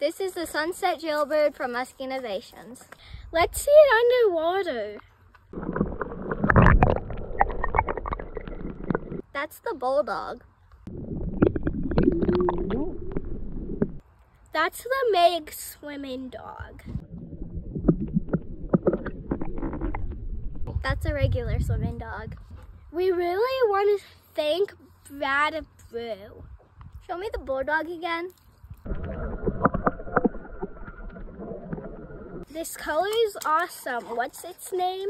This is the sunset jailbird from Musky Innovations. Let's see it underwater. That's the Bull Dawg. That's the Mag swimming dog. That's a regular swimming dog. We really want to thank Brad Brew. Show me the Bull Dawg again. This color is awesome. What's its name?